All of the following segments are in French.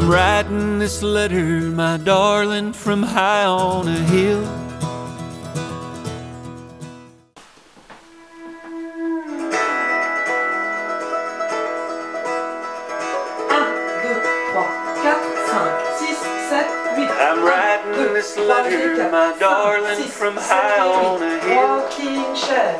I'm writing this letter, my darling, from high on a hill. I'm writing this letter, my darling, from high on a hill. Rocking chair,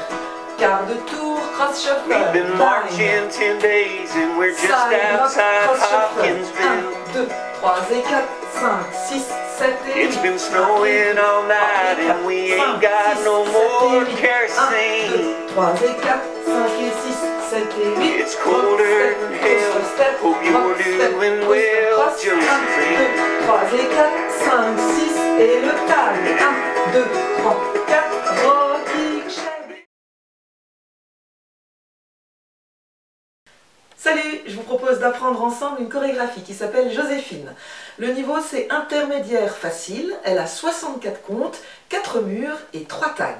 quart de tour, cross shuffle. We've been marching ten days and we're just outside Hopkinsville. 1, 2, 3 et 4, 5, 6, 7 et 8. It's been snowing all night and we ain't got no more kerosene. 3 et 4, 5 et 6, 7 et 8. It's colder than hell. Hope you're doing well, Josephine. 3 et 4, 5, 6 et le tag. 1, 2, 3, 4, Salut, je vous propose d'apprendre ensemble une chorégraphie qui s'appelle Joséphine. Le niveau c'est intermédiaire facile, elle a 64 comptes, 4 murs et 3 tags.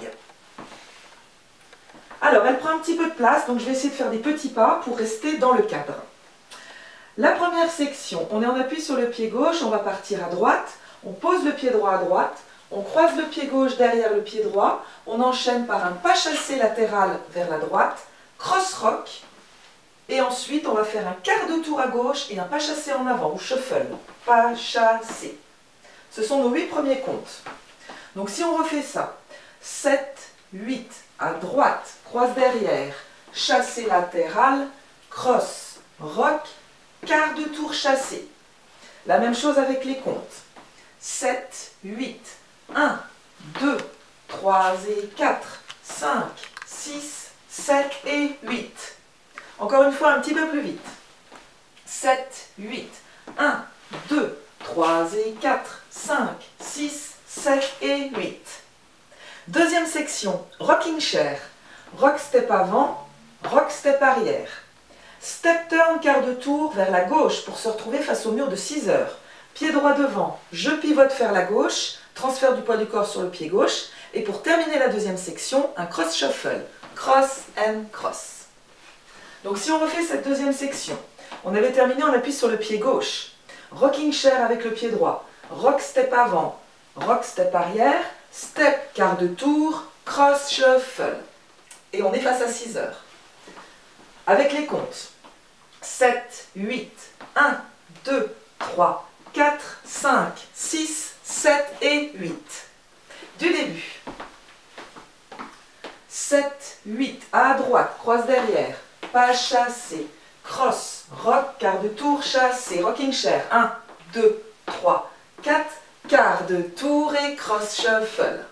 Alors elle prend un petit peu de place, donc je vais essayer de faire des petits pas pour rester dans le cadre. La première section, on est en appui sur le pied gauche, on va partir à droite, on pose le pied droit à droite, on croise le pied gauche derrière le pied droit, on enchaîne par un pas chassé latéral vers la droite, cross rock, et ensuite, on va faire un quart de tour à gauche et un pas chassé en avant, ou shuffle. Pas chassé. Ce sont nos huit premiers comptes. Donc si on refait ça, 7, 8, à droite, croise derrière, chassé latéral, cross, rock, quart de tour chassé. La même chose avec les comptes. 7, 8, 1, 2, 3 et 4, 5, 6, 7 et 8. Encore une fois, un petit peu plus vite. 7, 8, 1, 2, 3 et 4, 5, 6, 7 et 8. Deuxième section, rocking chair. Rock step avant, rock step arrière. Step turn quart de tour vers la gauche pour se retrouver face au mur de 6 heures. Pied droit devant, je pivote vers la gauche, transfert du poids du corps sur le pied gauche. Et pour terminer la deuxième section, un cross shuffle. Cross and cross. Donc si on refait cette deuxième section, on avait terminé, on appuie sur le pied gauche. Rocking chair avec le pied droit. Rock step avant, rock step arrière, step quart de tour, cross shuffle. Et on est face à 6 heures. Avec les comptes. 7, 8, 1, 2, 3, 4, 5, 6, 7 et 8. Du début. 7, 8, à droite, croise derrière, pas chassé, cross, rock, quart de tour, chassé, rocking chair, 1, 2, 3, 4, quart de tour et cross shuffle.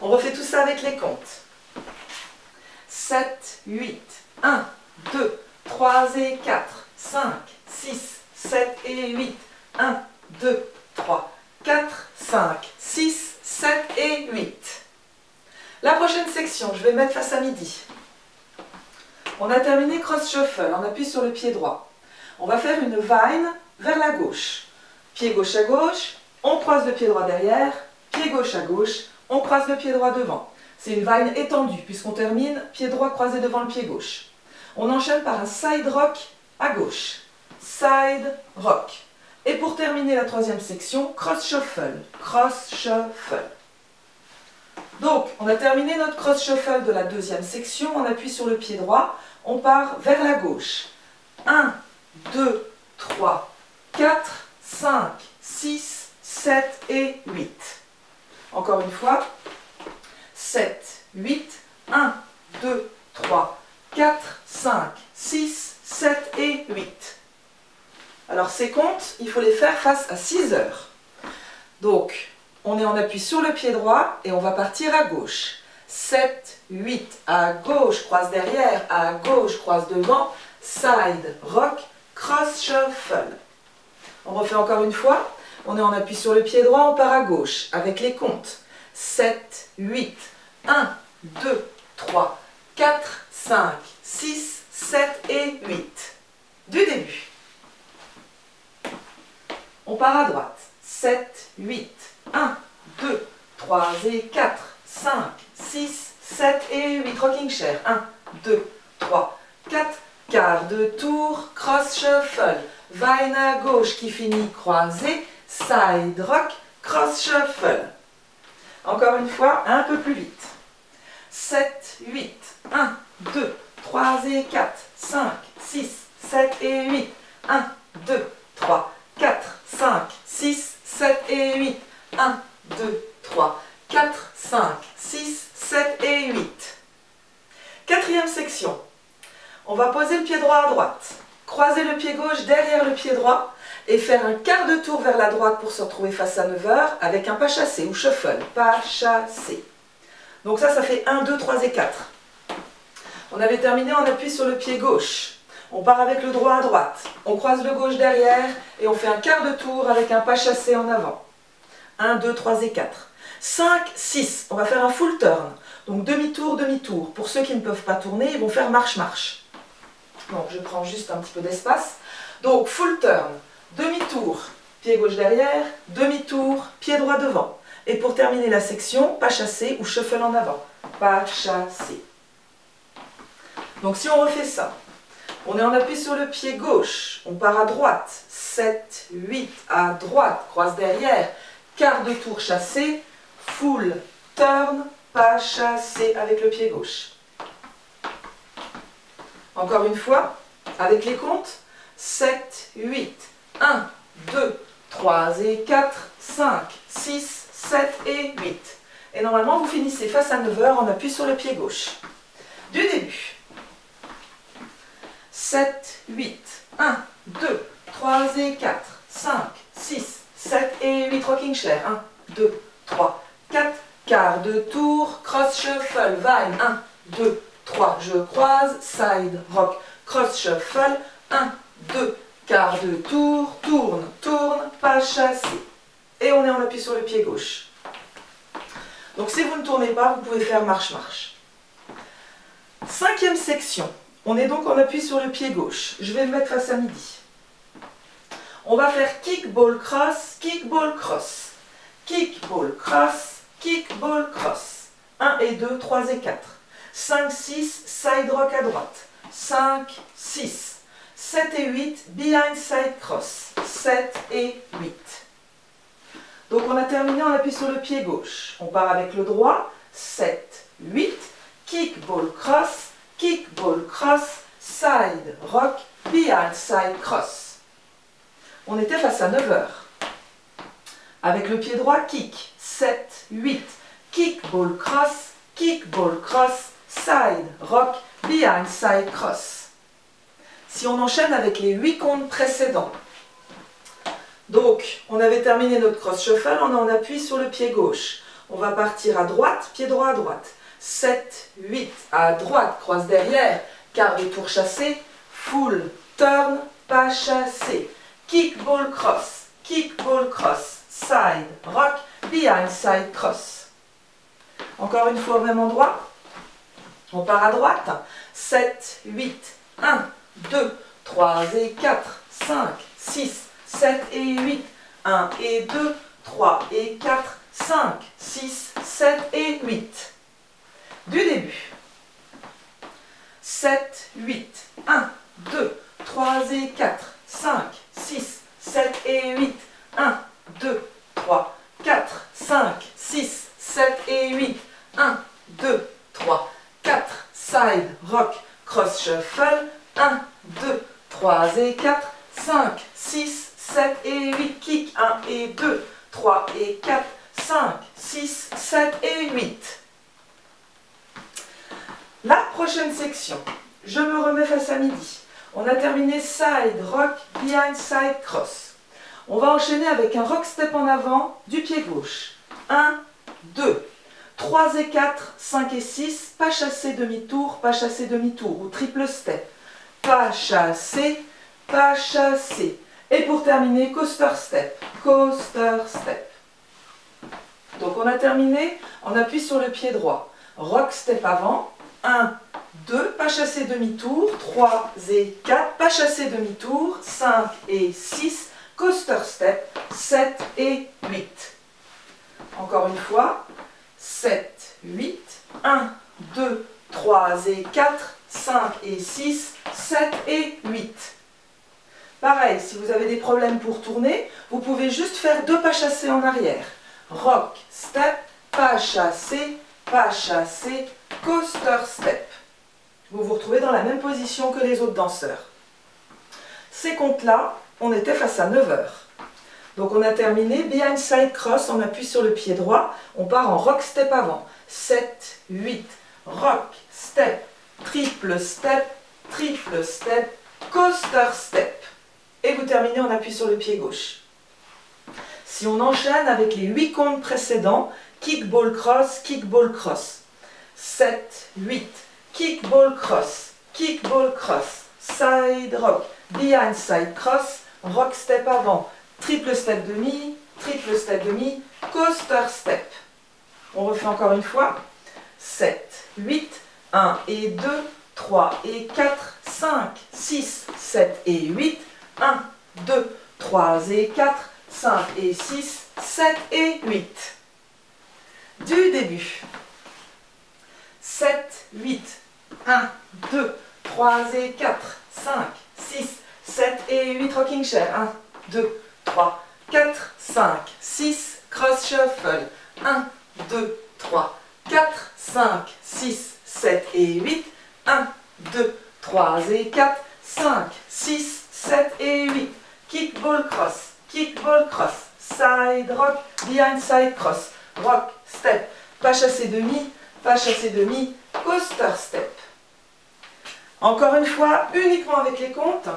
On refait tout ça avec les comptes. 7, 8, 1, 2, 3 et 4, 5, 6, 7 et 8, 1, 2, 3, 4, 5, 6, 7 et 8. La prochaine section, je vais mettre face à midi. On a terminé cross shuffle, on appuie sur le pied droit. On va faire une vine vers la gauche. Pied gauche à gauche, on croise le pied droit derrière, pied gauche à gauche, on croise le pied droit devant. C'est une vine étendue puisqu'on termine pied droit croisé devant le pied gauche. On enchaîne par un side rock à gauche. Side rock. Et pour terminer la troisième section, cross shuffle. Cross shuffle. Donc, on a terminé notre cross shuffle de la deuxième section. On appuie sur le pied droit. On part vers la gauche. 1, 2, 3, 4, 5, 6, 7 et 8. Encore une fois. 7, 8, 1, 2, 3, 4, 5, 6, 7 et 8. Alors ces comptes, il faut les faire face à 6 heures. Donc, on est en appui sur le pied droit et on va partir à gauche. 7, 8, à gauche, croise derrière, à gauche, croise devant, side, rock, cross, shuffle. On refait encore une fois. On est en appui sur le pied droit, on part à gauche avec les comptes. 7, 8, 1, 2, 3, 4, 5, 6, 7 et 8. Du début. On part à droite. 7, 8, 1, 2, 3 et 4, 5, 6, 7 et 8. Rocking chair. 1, 2, 3, 4. Quart de tour, cross shuffle. vine à gauche qui finit croisé, side rock, cross shuffle. Encore une fois, un peu plus vite. 7, 8, 1, 2, 3 et 4, 5, 6, 7 et 8, 1, 2, 3, 4, 5, 6, 7 et 8, 1, 2, 3, 4, 5, 6, 7 et 8. Quatrième section. On va poser le pied droit à droite, croiser le pied gauche derrière le pied droit et faire un quart de tour vers la droite pour se retrouver face à 9 heures avec un pas chassé ou shuffle. Pas chassé. Donc ça, ça fait 1, 2, 3 et 4. On avait terminé, on appuie sur le pied gauche. On part avec le droit à droite. On croise le gauche derrière et on fait un quart de tour avec un pas chassé en avant. 1, 2, 3 et 4. 5, 6. On va faire un full turn. Donc demi-tour, demi-tour. Pour ceux qui ne peuvent pas tourner, ils vont faire marche-marche. Donc je prends juste un petit peu d'espace. Donc full turn, demi-tour, pied gauche derrière, demi-tour, pied droit devant. Et pour terminer la section, pas chassé ou shuffle en avant. Pas chassé. Donc si on refait ça, on est en appui sur le pied gauche, on part à droite, 7, 8, à droite, croise derrière, quart de tour chassé, full turn, pas chassé avec le pied gauche. Encore une fois, avec les comptes, 7, 8, 1, 2, 3 et 4, 5, 6, 7 et 8. Et normalement, vous finissez face à 9 heures en appui sur le pied gauche. Du début. 7, 8, 1, 2, 3 et 4, 5, 6, 7 et 8. Rocking chair. 1, 2, 3, 4. Quart de tour. Cross shuffle. Vine. 1, 2, 3. Je croise. Side rock. Cross shuffle. 1, 2, quart de tour. Tourne, tourne. Pas chassé. Et on est en appui sur le pied gauche. Donc si vous ne tournez pas, vous pouvez faire marche-marche. Cinquième section. On est donc en appui sur le pied gauche. Je vais le mettre face à midi. On va faire kick, ball, cross, kick, ball, cross. Kick, ball, cross, kick, ball, cross. 1 et 2, 3 et 4. 5, 6, side rock à droite. 5, 6. 7 et 8, behind side cross. 7 et 8. Donc on a terminé, on appuie sur le pied gauche. On part avec le droit. 7, 8. Kick, ball, cross. Kick, ball, cross. Side, rock. Behind, side, cross. On était face à 9 heures. Avec le pied droit, kick. 7, 8. Kick, ball, cross. Kick, ball, cross. Side, rock. Behind, side, cross. Si on enchaîne avec les 8 comptes précédents, donc, on avait terminé notre cross shuffle, on en appuie sur le pied gauche. On va partir à droite, pied droit à droite. 7, 8, à droite, croise derrière, quart de tour chassé, full, turn, pas chassé. Kick, ball, cross, kick, ball, cross, side, rock, behind, side, cross. Encore une fois au même endroit. On part à droite. 7, 8, 1, 2, 3 et 4, 5, 6, 7 et 8, 1 et 2, 3 et 4, 5, 6, 7 et 8. Du début. 7, 8, 1, 2, 3 et 4, 5, 6, 7 et 8, 1, 2, 3, 4, 5, 6, 7 et 8, 1, 2, 3, 4, side, rock, cross shuffle, 1, 2, 3 et 4, 5, 6, 7 et 8, kick, 1 et 2, 3 et 4, 5, 6, 7 et 8. La prochaine section, je me remets face à midi. On a terminé side, rock, behind, side, cross. On va enchaîner avec un rock step en avant du pied gauche. 1, 2, 3 et 4, 5 et 6, pas chassé demi-tour, pas chassé demi-tour, ou triple step. Pas chassé, pas chassé. Et pour terminer, coaster step, coaster step. Donc on a terminé, on appuie sur le pied droit. Rock step avant, 1, 2, pas chassé demi-tour, 3 et 4, pas chassé demi-tour, 5 et 6, coaster step, 7 et 8. Encore une fois, 7, 8, 1, 2, 3 et 4, 5 et 6, 7 et 8. Pareil, si vous avez des problèmes pour tourner, vous pouvez juste faire deux pas chassés en arrière. Rock, step, pas chassé, pas chassé, coaster, step. Vous vous retrouvez dans la même position que les autres danseurs. Ces comptes-là, on était face à 9 heures. Donc on a terminé, behind side cross, on appuie sur le pied droit, on part en rock step avant. 7, 8, rock, step, triple step, triple step, coaster step. Et vous terminez en appui sur le pied gauche. Si on enchaîne avec les 8 comptes précédents, kick ball cross, kick ball cross. 7, 8, kick ball cross, kick ball cross, side rock, behind side cross, rock step avant, triple step demi, triple step demi, coaster step. On refait encore une fois. 7, 8, 1 et 2, 3 et 4, 5, 6, 7 et 8, 1, 2, 3 et 4, 5 et 6, 7 et 8. Du début. 7, 8, 1, 2, 3 et 4, 5, 6, 7 et 8 rocking chair. 1, 2, 3, 4, 5, 6, cross shuffle. 1, 2, 3, 4, 5, 6, 7 et 8. 1, 2, 3 et 4, 5, 6, 7 et 8. Kick ball cross, kick ball cross, side rock, behind side cross, rock, step, pas chassé demi, pas chassé demi, coaster step. Encore une fois, uniquement avec les comptes.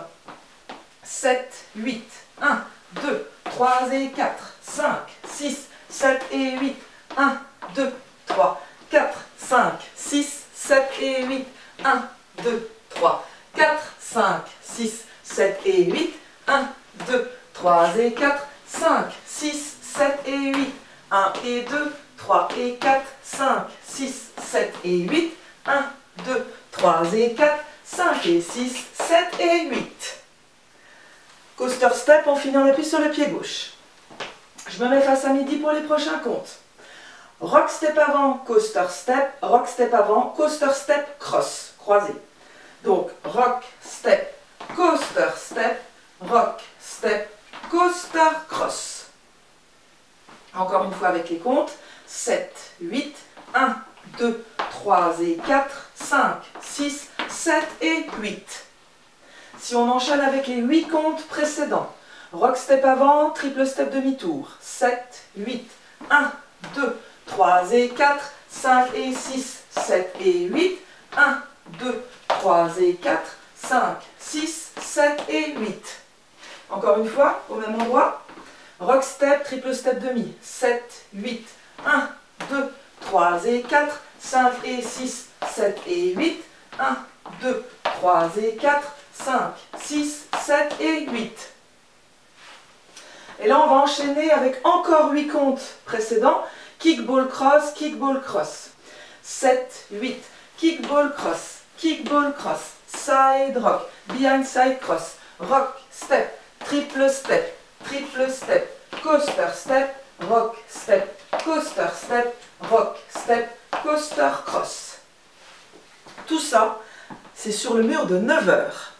7, 8, 1, 2, 3 et 4, 5, 6, 7 et 8, 1, 2, 3, 4, 5, 6, 7 et 8, 1, 2, 3, 4, 5, 6, 7 et 8, 1, 2, 3 et 4, 5, 6, 7 et 8, 1 et 2, 3 et 4, 5, 6, 7 et 8, 1, 2, 3 et 4, 5 et 6, 7 et 8. Coaster step, en appui sur le pied gauche. Je me mets face à midi pour les prochains comptes. Rock step avant, coaster step, rock step avant, coaster step, cross, croisé. Donc, rock step, coaster step, rock step, coaster cross. Encore une fois avec les comptes. 7, 8, 1, 2, 3 et 4, 5, 6, 7 et 8. Si on enchaîne avec les 8 comptes précédents, rock step avant, triple step demi-tour, 7, 8, 1, 2, 3 et 4, 5 et 6, 7 et 8, 1, 2, 3 et 4, 5, 6, 7 et 8. Encore une fois, au même endroit, rock step, triple step demi, 7, 8, 1, 2, 3 et 4, 5 et 6, 7 et 8, 1, 2, 3 et 4, 5, 6, 7 et 8. Et là, on va enchaîner avec encore 8 comptes précédents. Kick, ball, cross, kick, ball, cross. 7, 8. Kick, ball, cross, kick, ball, cross. Side rock, behind side cross. Rock, step, triple step, triple step. Coaster step, rock, step, coaster step, rock, step, coaster cross. Tout ça, c'est sur le mur de 9 heures.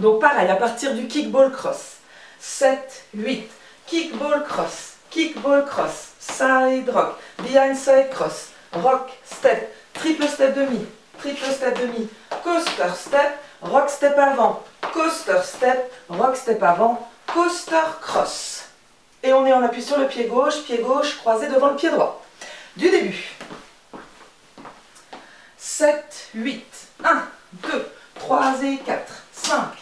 Donc pareil, à partir du kickball cross. 7, 8, kickball cross, kickball cross, side rock, behind side cross, rock, step, triple step demi, triple step demi, coaster step, rock step avant, coaster step, rock step avant, coaster cross. Et on est en appui sur le pied gauche, pied gauche croisé devant le pied droit. Du début. 7, 8, 1, 2, 3 et 4, 5, 6,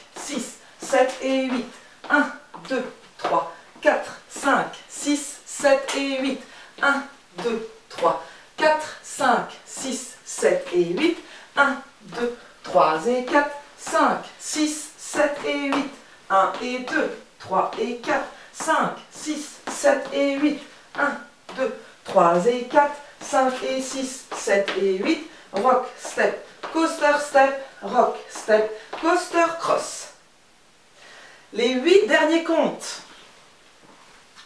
7 et 8, 1, 2, 3, 4, 5, 6, 7 et 8, 1, 2, 3, 4, 5, 6, 7 et 8, 1, 2, 3 et 4, 5, 6, 7 et 8, 1 et 2, 3 et 4, 5, 6, 7 et 8, 1, 2, 3 et 4, 5 et 6, 7 et 8, rock, step, coaster, step, rock, step, coaster, cross. Les 8 derniers comptes.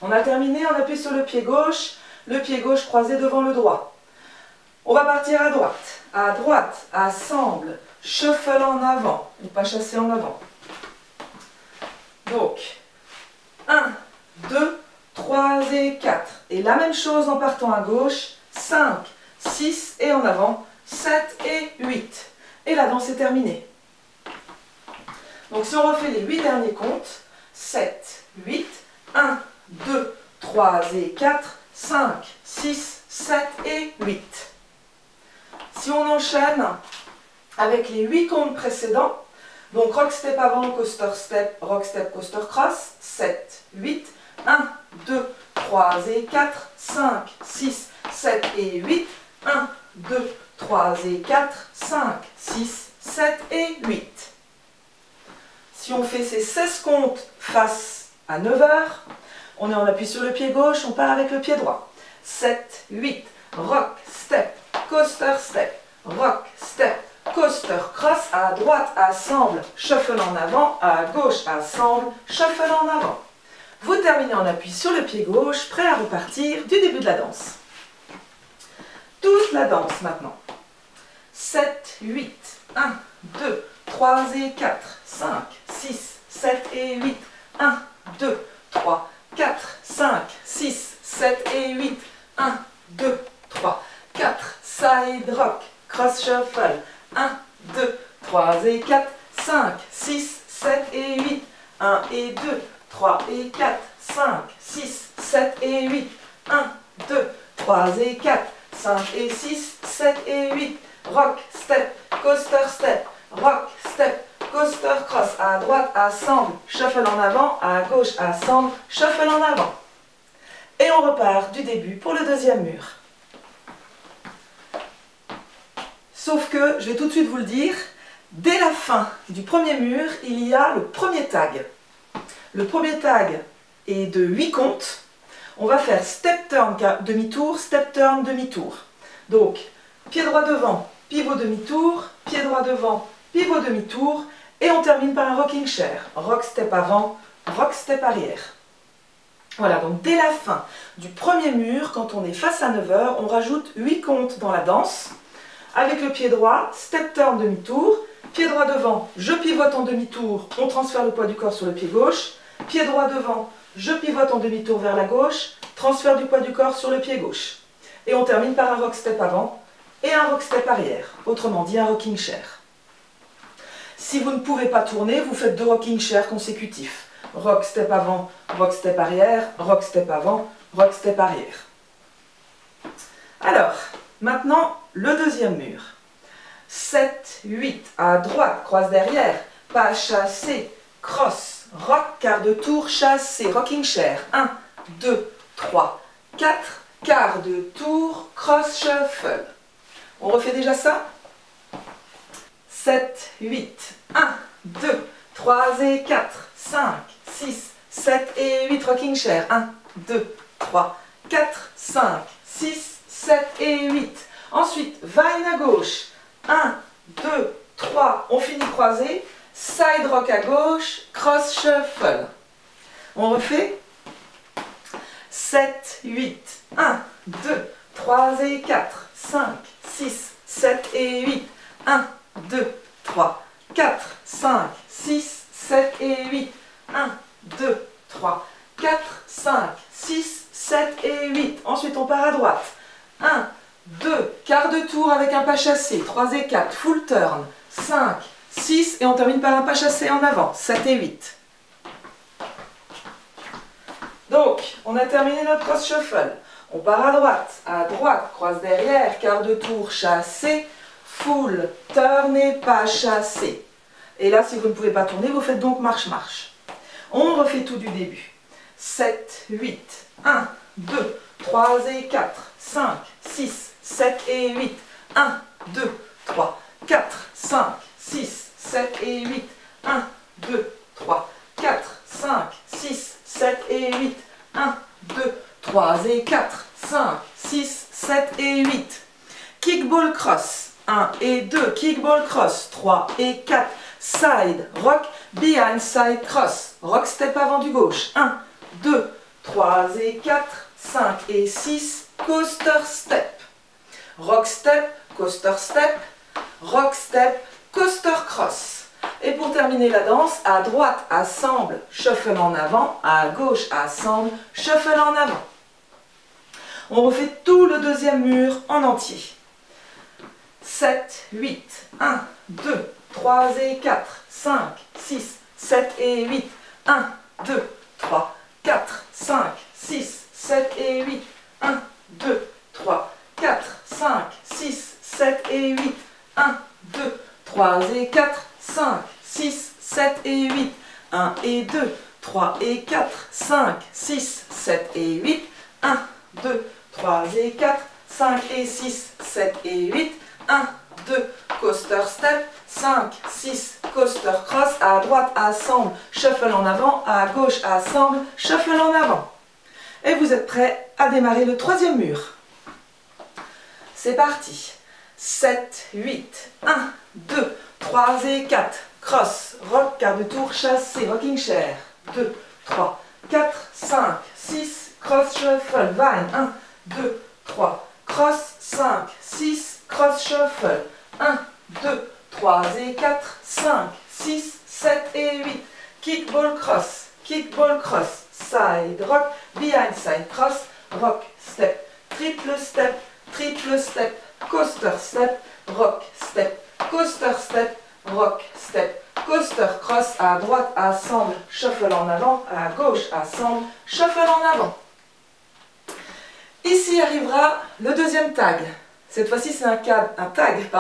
On a terminé, on appuie sur le pied gauche, le pied gauche croisé devant le droit. On va partir à droite. À droite, assemble, shuffle en avant, ou pas chasser en avant. Donc, 1, 2, 3 et 4. Et la même chose en partant à gauche, 5, 6 et en avant, 7 et 8. Et la danse est terminée. Donc si on refait les 8 derniers comptes, 7, 8, 1, 2, 3 et 4, 5, 6, 7 et 8. Si on enchaîne avec les 8 comptes précédents, donc rock step avant, coaster step, rock step, coaster cross, 7, 8, 1, 2, 3 et 4, 5, 6, 7 et 8, 1, 2, 3 et 4, 5, 6, 7 et 8. Si on fait ces 16 comptes face à 9 heures, on est en appui sur le pied gauche, on part avec le pied droit. 7, 8, rock, step, coaster, step, rock, step, coaster, cross, à droite, assemble, shuffle en avant, à gauche, assemble, shuffle en avant. Vous terminez en appui sur le pied gauche, prêt à repartir du début de la danse. Toute la danse maintenant. 7, 8, 1, 2, 3 et 4, 5, 6, 7 et 8, 1, 2, 3, 4, 5, 6, 7 et 8, 1, 2, 3, 4, side rock, cross shuffle, 1, 2, 3 et 4, 5, 6, 7 et 8, 1 et 2, 3 et 4, 5, 6, 7 et 8, 1, 2, 3 et 4, 5 et 6, 7 et 8, rock, step, coaster, step, rock, step, coaster, cross, à droite, assemble, shuffle en avant, à gauche, assemble, shuffle en avant. Et on repart du début pour le deuxième mur. Sauf que, je vais tout de suite vous le dire, dès la fin du premier mur, il y a le premier tag. Le premier tag est de 8 comptes. On va faire step turn demi-tour, step turn demi-tour. Donc, pied droit devant, pivot demi-tour, pied droit devant, pivot demi-tour, et on termine par un rocking chair. Rock step avant, rock step arrière. Voilà, donc dès la fin du premier mur, quand on est face à 9 heures, on rajoute 8 comptes dans la danse. Avec le pied droit, step turn demi-tour, pied droit devant, je pivote en demi-tour, on transfère le poids du corps sur le pied gauche, pied droit devant, je pivote en demi-tour vers la gauche, transfert du poids du corps sur le pied gauche. Et on termine par un rock step avant et un rock step arrière, autrement dit un rocking chair. Si vous ne pouvez pas tourner, vous faites deux rocking chair consécutifs. Rock step avant, rock step arrière, rock step avant, rock step arrière. Alors, maintenant, le deuxième mur. 7, 8, à droite, croise derrière, pas chassé, cross, rock, quart de tour, chassé, rocking chair. 1, 2, 3, 4, quart de tour, cross shuffle. On refait déjà ça? 7, 8, 1, 2, 3 et 4, 5, 6, 7 et 8, rocking chair. 1, 2, 3, 4, 5, 6, 7 et 8. Ensuite, vine à gauche. 1, 2, 3, on finit croisé. Side rock à gauche, cross shuffle. On refait 7, 8, 1, 2, 3 et 4, 5, 6, 7 et 8. 1, 2, 3, 4, 5, 6, 7 et 8. 1, 2, 3, 4, 5, 6, 7 et 8. Ensuite, on part à droite. 1, 2, quart de tour avec un pas chassé. 3 et 4, full turn. 5, 6 et on termine par un pas chassé en avant. 7 et 8. Donc, on a terminé notre cross shuffle. On part à droite, à droite, croise derrière, quart de tour, chassé, full, turn et pas chassé. Et là, si vous ne pouvez pas tourner, vous faites donc marche-marche. On refait tout du début. 7, 8, 1, 2, 3 et 4, 5, 6, 7 et 8. 1, 2, 3, 4, 5, 6, 7 et 8. 1, 2, 3, 4, 5, 6, 7 et 8. 1, 2, 3 et 4, 5, 6, 7 et 8. Kickball cross, 1 et 2. Kickball cross, 3 et 4. Side, rock, behind, side, cross. Rock step avant du gauche. 1, 2, 3 et 4, 5 et 6. Coaster step. Rock step, coaster step, rock step, coaster cross. Et pour terminer la danse, à droite, assemble, shuffle en avant, à gauche, assemble, shuffle en avant. On refait tout le deuxième mur en entier. 7, 8, 1, 2, 3 et 4, 5, 6, 7 et 8, 1, 2, 3, 4, 5, 6, 7 et 8, 1, 2, 3, 4, 5, 6, 7 et 8, 1, 2, 3 et 4, 5, 6, 7 et 8, 1 et 2, 3 et 4, 5, 6, 7 et 8, 1, 2, 3 et 4, 5 et 6, 7 et 8, 1, 2, coaster step, 5, 6, coaster cross, à droite, assemble, shuffle en avant, à gauche, assemble, shuffle en avant. Et vous êtes prêts à démarrer le troisième mur. C'est parti. 7, 8, 1, 2, 3 et 4, cross, rock, quart de tour, chassé, rocking chair, 2, 3, 4, 5, 6, cross, shuffle, vine, 1, 2, 3, cross, 5, 6, cross, shuffle, 1, 2, 3 et 4, 5, 6, 7 et 8, kick, ball, cross, kick, ball, cross, side, rock, behind, side, cross, rock, step, triple step, triple step, coaster step, rock, step, coaster step, rock, step, coaster cross, à droite, assemble, shuffle en avant, à gauche, assemble, shuffle en avant. Ici arrivera le deuxième tag. Cette fois-ci, c'est un, tag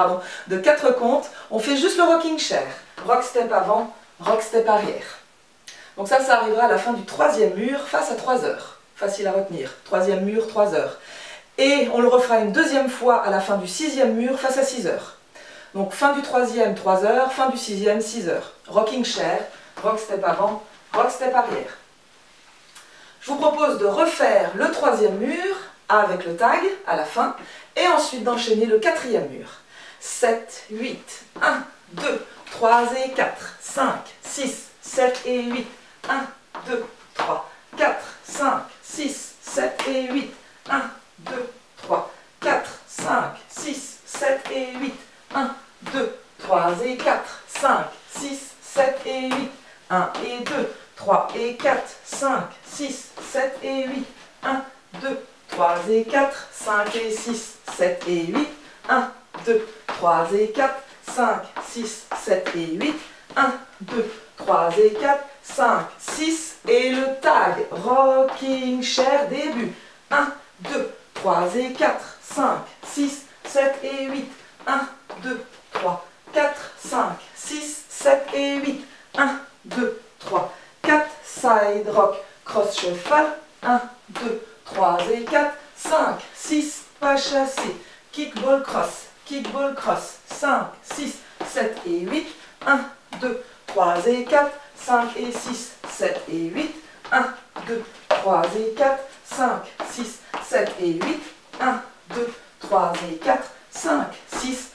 de quatre comptes. On fait juste le rocking chair. Rock step avant, rock step arrière. Donc ça, ça arrivera à la fin du troisième mur face à 3 heures. Facile à retenir. Troisième mur, 3 heures. Et on le refera une deuxième fois à la fin du sixième mur face à 6 heures. Donc fin du troisième, 3 heures, fin du sixième, 6 heures. Rocking chair, rock step avant, rock step arrière. Je vous propose de refaire le troisième mur avec le tag à la fin et ensuite d'enchaîner le quatrième mur. 7, 8, 1, 2, 3 et 4, 5, 6, 7 et 8, 1, 2, 3, 4, 5, 6, 7 et 8, 1, 2, 3, 4, 5, 6, 7 et 8, 1, 2, 3 et 4, 5, 6, 7 et 8, 1 et 2, 3 et 4, 5, 6, 7 et 8, 1, 2, 3 et 4, 5 et 6, 7 et 8, 1, 2, 3 et 4, 5, 6, 7 et 8, 1, 2, 3 et 4, 5, 6 et le tag, rocking chair début, 1, 2, 3 et 4, 5, 6, 7 et 8, 1, 2, 3, 4, 5, 6, 7 et 8, 1, 2, 3, 4, side rock, cross cheval, 1, 2, 3 et 4, 5, 6, pas chassé, kick ball cross, kick ball cross, 5, 6, 7 et 8, 1, 2, 3 et 4, 5 et 6, 7 et 8, 1, 2, 3 et 4, 5, 6, 7 et 8, 1, 2, 3 et 4, 5, 6,